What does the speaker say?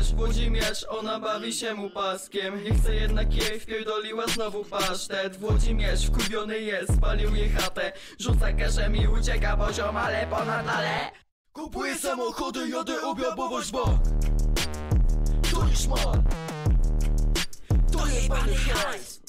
Włodzimierz, Włodzimierz, ona bawi się mu paskiem. Nie chce jednak jej, wpierdoliła znowu pasztet. Włodzimierz, wkubiony jest, spalił jej chatę. Rzuca keszem i ucieka poziom, ale ponad ale. Kupuję samochody, jadę obrabować bank To nie szmal To jebany hajs.